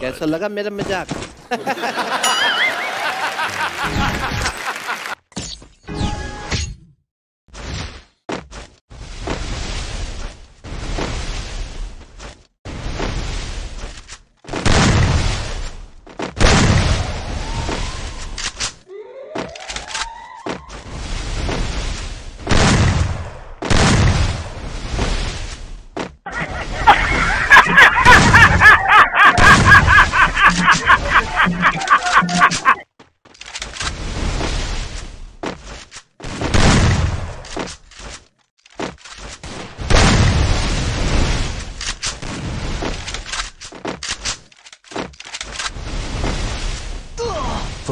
कैसा लगा मेरा मज़ाक।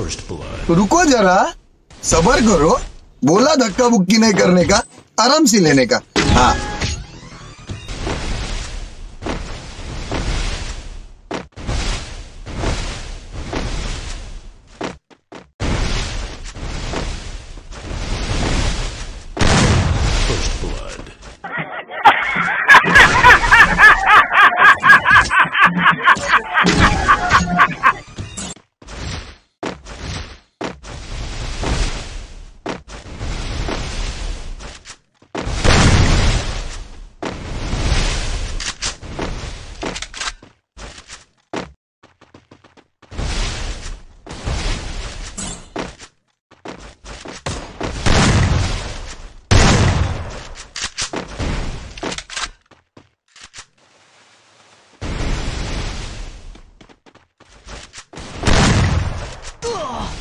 Blood. तो रुको जरा। सबर करो। बोला धक्का बुक्की नहीं करने का, आराम से लेने का। हाँ।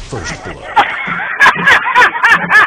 First blood.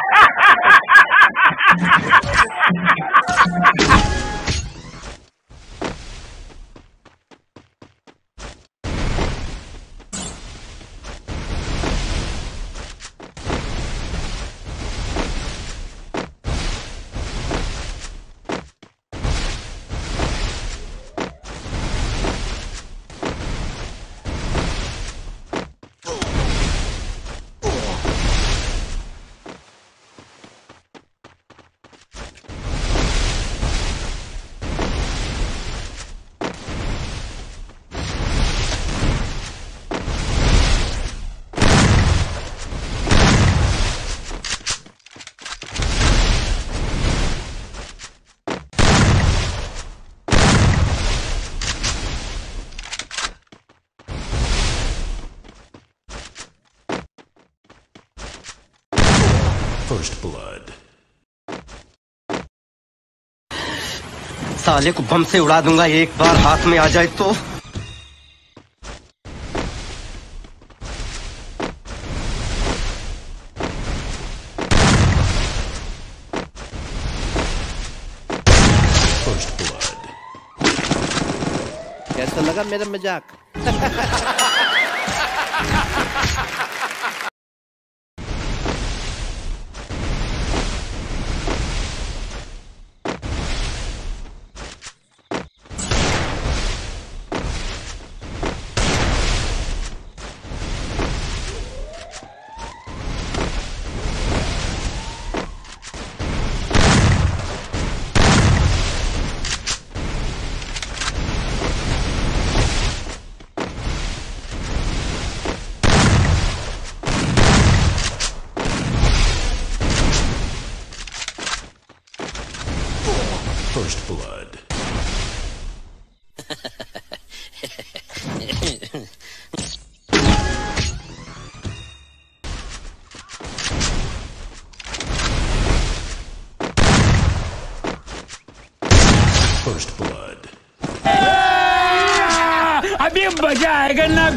First blood. साले को बम से उड़ा दूँगा एक बार हाथ में आ जाए तो। कैसा लगा मेरा मज़ाक? First blood. First blood. अभी मजा आएगा ना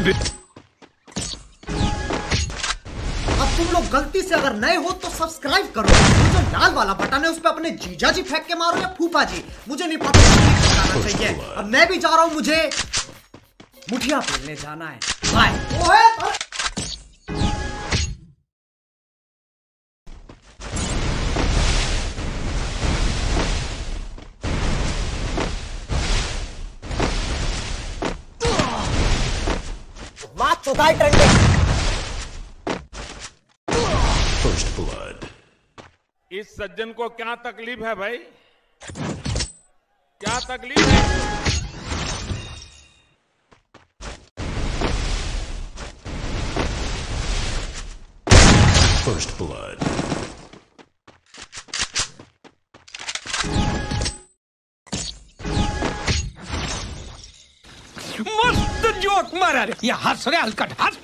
तुम लोग गलती से अगर नए हो तो सब्सक्राइब करो। वो जो लाल वाला बटन है उस पर अपने जीजा जी फेंक के मारो या फूफा जी मुझे नहीं पता चाहिए। अब मैं भी जा रहा हूँ मुझे मुठिया खेलने जाना है। बाय। ओए बात ट्रेंडिंग इस सज्जन को क्या तकलीफ़ है भाई? क्या तकलीफ़ है? फ़र्स्ट ब्लड मस्त जोक मारा रे। ये हंस रे हलकट हंस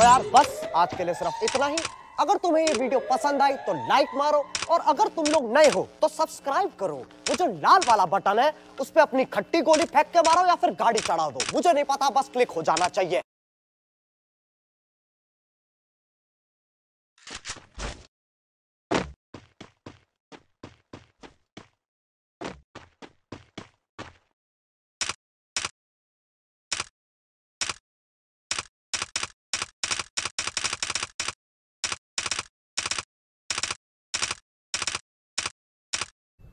तो यार बस आज के लिए सिर्फ़ इतना ही। अगर तुम्हें ये वीडियो पसंद आई तो लाइक मारो और अगर तुम लोग नए हो तो सब्सक्राइब करो। वो जो लाल वाला बटन है, उस पर अपनी खट्टी गोली फेंक के मारो या फिर गाड़ी चढ़ा दो। मुझे नहीं पता, बस क्लिक हो जाना चाहिए।